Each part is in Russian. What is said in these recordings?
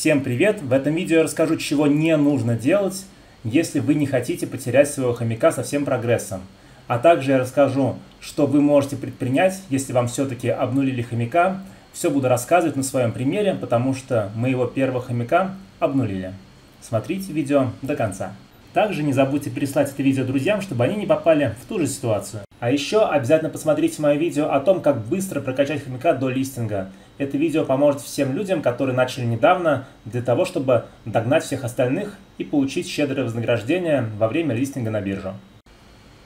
Всем привет! В этом видео я расскажу, чего не нужно делать, если вы не хотите потерять своего хомяка со всем прогрессом. А также я расскажу, что вы можете предпринять, если вам все-таки обнулили хомяка. Все буду рассказывать на своем примере, потому что моего первого хомяка обнулили. Смотрите видео до конца. Также не забудьте переслать это видео друзьям, чтобы они не попали в ту же ситуацию. А еще обязательно посмотрите мое видео о том, как быстро прокачать хомяка до листинга. Это видео поможет всем людям, которые начали недавно, для того, чтобы догнать всех остальных и получить щедрое вознаграждение во время листинга на биржу.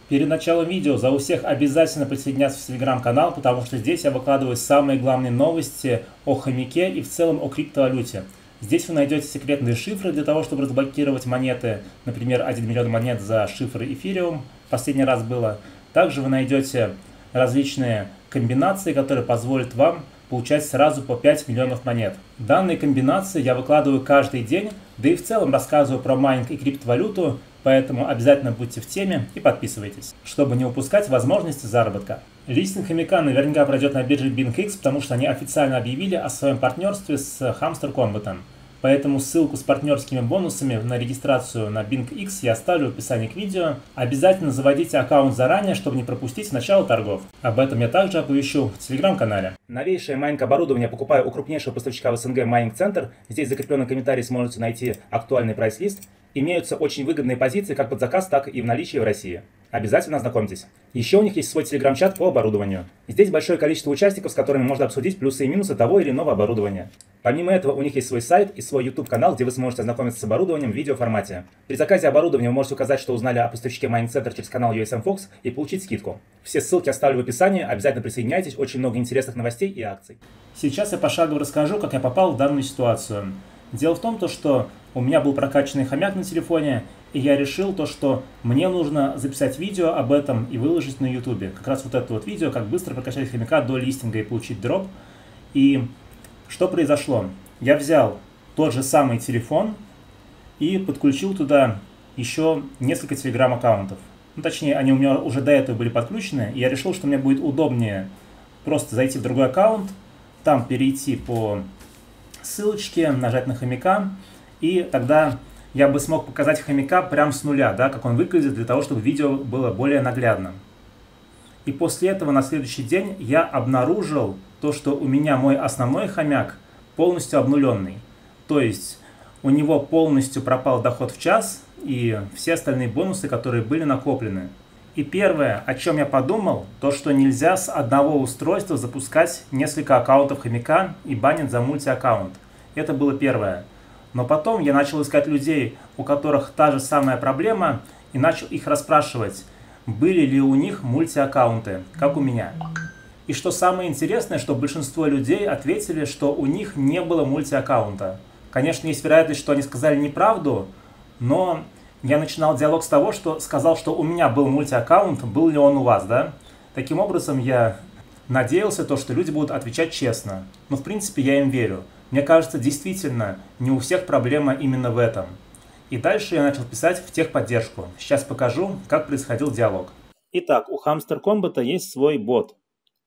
Перед началом видео за у всех обязательно присоединяться в телеграм-канал, потому что здесь я выкладываю самые главные новости о хомяке и в целом о криптовалюте. Здесь вы найдете секретные шифры для того, чтобы разблокировать монеты, например, 1 миллион монет за шифры эфириум, последний раз было. Также вы найдете различные комбинации, которые позволят вам получать сразу по 5 миллионов монет. Данные комбинации я выкладываю каждый день, да и в целом рассказываю про майнинг и криптовалюту, поэтому обязательно будьте в теме и подписывайтесь, чтобы не упускать возможности заработка. Листинг хомяка наверняка пройдет на бирже BingX, потому что они официально объявили о своем партнерстве с Hamster Kombat. Поэтому ссылку с партнерскими бонусами на регистрацию на BingX я оставлю в описании к видео. Обязательно заводите аккаунт заранее, чтобы не пропустить начало торгов. Об этом я также оповещу в телеграм-канале. Новейшее майнинг оборудование покупаю у крупнейшего поставщика в СНГ Майнинг Центр. Здесь в закрепленном комментарии сможете найти актуальный прайс-лист имеются очень выгодные позиции как под заказ, так и в наличии в России. Обязательно ознакомьтесь. Еще у них есть свой телеграм-чат по оборудованию. Здесь большое количество участников, с которыми можно обсудить плюсы и минусы того или иного оборудования. Помимо этого, у них есть свой сайт и свой YouTube-канал, где вы сможете ознакомиться с оборудованием в видеоформате. При заказе оборудования вы можете указать, что узнали о поставщике Mining Center через канал USM Fox и получить скидку. Все ссылки оставлю в описании, обязательно присоединяйтесь, очень много интересных новостей и акций. Сейчас я пошагово расскажу, как я попал в данную ситуацию. Дело в том, то, что у меня был прокачанный хомяк на телефоне, и я решил то, что мне нужно записать видео об этом и выложить на ютубе. Как раз вот это вот видео, как быстро прокачать хомяка до листинга и получить дроп. И что произошло? Я взял тот же самый телефон и подключил туда еще несколько телеграм-аккаунтов. Ну, точнее, они у меня уже до этого были подключены, и я решил, что мне будет удобнее просто зайти в другой аккаунт, там перейти по ссылочке, нажать на хомяка, и тогда я бы смог показать хомяка прям с нуля, да, как он выглядит, для того, чтобы видео было более наглядным. И после этого на следующий день я обнаружил то, что у меня мой основной хомяк полностью обнуленный. То есть у него полностью пропал доход в час и все остальные бонусы, которые были накоплены. И первое, о чем я подумал, то что нельзя с одного устройства запускать несколько аккаунтов хомяка и банить за мультиаккаунт. Это было первое. Но потом я начал искать людей, у которых та же самая проблема, и начал их расспрашивать, были ли у них мультиаккаунты, как у меня. И что самое интересное, что большинство людей ответили, что у них не было мультиаккаунта. Конечно, есть вероятность, что они сказали неправду, но я начинал диалог с того, что сказал, что у меня был мультиаккаунт, был ли он у вас, да? Таким образом, я надеялся, то, что люди будут отвечать честно. Но, в принципе, я им верю. Мне кажется, действительно, не у всех проблема именно в этом. И дальше я начал писать в техподдержку. Сейчас покажу, как происходил диалог. Итак, у Hamster Combat есть свой бот.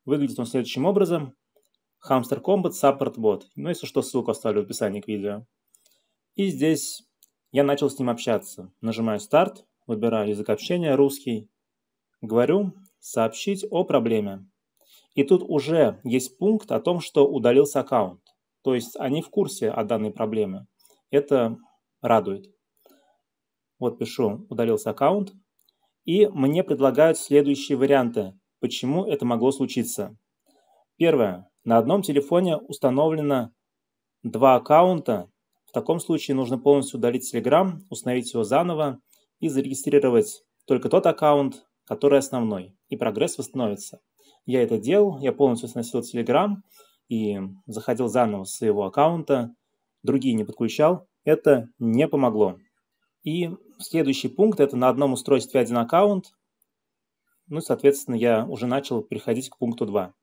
Выглядит он следующим образом. Hamster Combat Support Bot. Ну, если что, ссылку оставлю в описании к видео. И здесь я начал с ним общаться. Нажимаю старт, выбираю язык общения русский. Говорю сообщить о проблеме. И тут уже есть пункт о том, что удалился аккаунт. То есть они в курсе о данной проблеме. Это радует. Вот пишу, удалился аккаунт. И мне предлагают следующие варианты, почему это могло случиться. Первое. На одном телефоне установлено два аккаунта. В таком случае нужно полностью удалить Telegram, установить его заново и зарегистрировать только тот аккаунт, который основной, и прогресс восстановится. Я это делал, я полностью сносил Telegram, и заходил заново с своего аккаунта, другие не подключал, это не помогло. И следующий пункт – это на одном устройстве один аккаунт. Ну, соответственно, я уже начал переходить к пункту 2.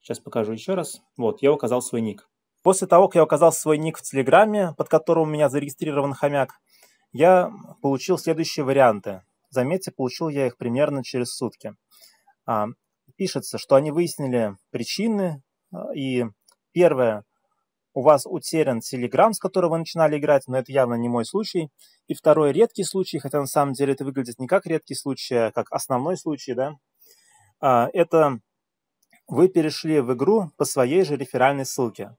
Сейчас покажу еще раз. Вот, я указал свой ник. После того, как я указал свой ник в Телеграме, под которым у меня зарегистрирован хомяк, я получил следующие варианты. Заметьте, получил я их примерно через сутки. Пишется, что они выяснили причины. А, и первое, у вас утерян Telegram, с которого вы начинали играть, но это явно не мой случай. И второй редкий случай, хотя на самом деле это выглядит не как редкий случай, а как основной случай, да, а, это вы перешли в игру по своей же реферальной ссылке.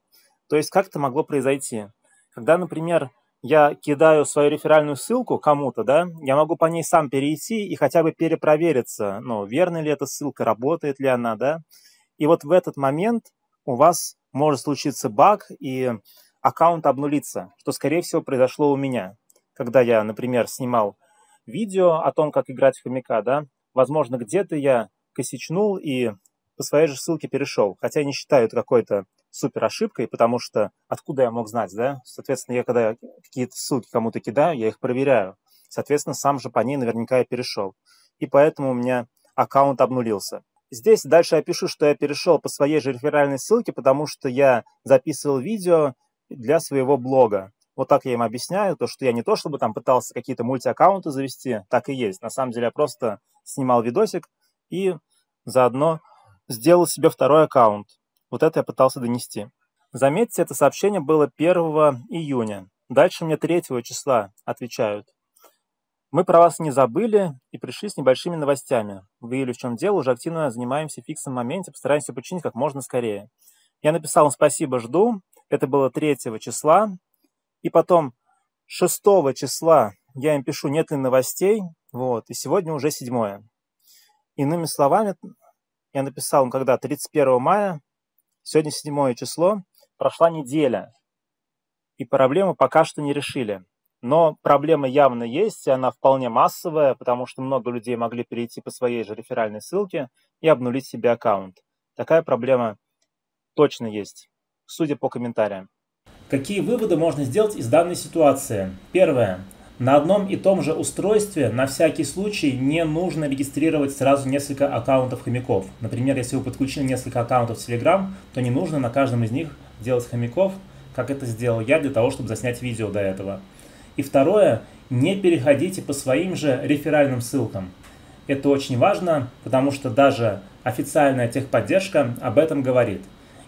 То есть как это могло произойти? Когда, например, я кидаю свою реферальную ссылку кому-то, да, я могу по ней сам перейти и хотя бы перепровериться, ну, верна ли эта ссылка, работает ли она, да. И вот в этот момент у вас может случиться баг, и аккаунт обнулится, что, скорее всего, произошло у меня. Когда я, например, снимал видео о том, как играть в хомяка, да, возможно, где-то я косячнул и по своей же ссылке перешел. Хотя я не считаю это какой-то супер ошибкой, потому что откуда я мог знать, да? Соответственно, я когда какие-то ссылки кому-то кидаю, я их проверяю. Соответственно, сам же по ней наверняка я перешел. И поэтому у меня аккаунт обнулился. Здесь дальше я пишу, что я перешел по своей же реферальной ссылке, потому что я записывал видео для своего блога. Вот так я им объясняю, то, что я не то, чтобы там пытался какие-то мультиаккаунты завести, так и есть. На самом деле я просто снимал видосик и заодно сделал себе второй аккаунт. Вот это я пытался донести. Заметьте, это сообщение было 1 июня. Дальше мне 3 числа отвечают. Мы про вас не забыли и пришли с небольшими новостями. Выявили, в чем дело, уже активно занимаемся фиксом в моменте, постараемся починить как можно скорее. Я написал им спасибо, жду. Это было 3 числа. И потом 6 числа я им пишу, нет ли новостей. Вот. И сегодня уже 7. Иными словами, я написал им, когда 31 мая, сегодня 7 число, прошла неделя. И проблему пока что не решили. Но проблема явно есть, и она вполне массовая, потому что много людей могли перейти по своей же реферальной ссылке и обнулить себе аккаунт. Такая проблема точно есть, судя по комментариям. Какие выводы можно сделать из данной ситуации? Первое. На одном и том же устройстве на всякий случай не нужно регистрировать сразу несколько аккаунтов хомяков. Например, если вы подключили несколько аккаунтов в Telegram, то не нужно на каждом из них делать хомяков, как это сделал я для того, чтобы заснять видео до этого. И второе, не переходите по своим же реферальным ссылкам. Это очень важно, потому что даже официальная техподдержка об этом говорит.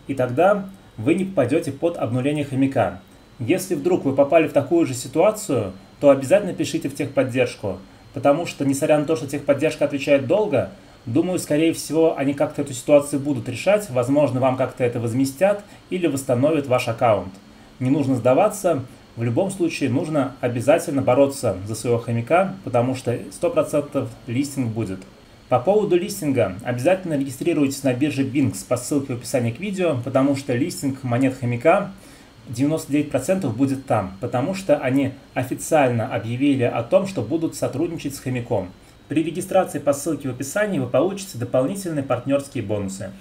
И тогда вы не попадете под обнуление хомяка. Если вдруг вы попали в такую же ситуацию, то обязательно пишите в техподдержку, потому что, несмотря на то, что техподдержка отвечает долго, думаю, скорее всего, они как-то эту ситуацию будут решать, возможно, вам как-то это возместят или восстановят ваш аккаунт. Не нужно сдаваться, в любом случае нужно обязательно бороться за своего хомяка, потому что 100% листинг будет. По поводу листинга, обязательно регистрируйтесь на бирже Binx по ссылке в описании к видео, потому что листинг монет хомяка 99% будет там, потому что они официально объявили о том, что будут сотрудничать с хомяком. При регистрации по ссылке в описании вы получите дополнительные партнерские бонусы.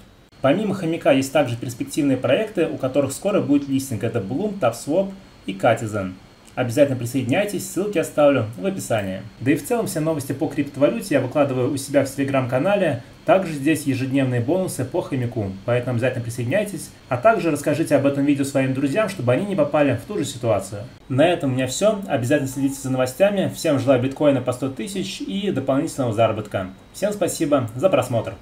Помимо хомяка есть также перспективные проекты, у которых скоро будет листинг. Это Bloom, TapSwap, и Катизен. Обязательно присоединяйтесь, ссылки оставлю в описании. Да и в целом все новости по криптовалюте я выкладываю у себя в телеграм-канале. Также здесь ежедневные бонусы по хомяку, поэтому обязательно присоединяйтесь. А также расскажите об этом видео своим друзьям, чтобы они не попали в ту же ситуацию. На этом у меня все. Обязательно следите за новостями. Всем желаю биткоина по 100 тысяч и дополнительного заработка. Всем спасибо за просмотр.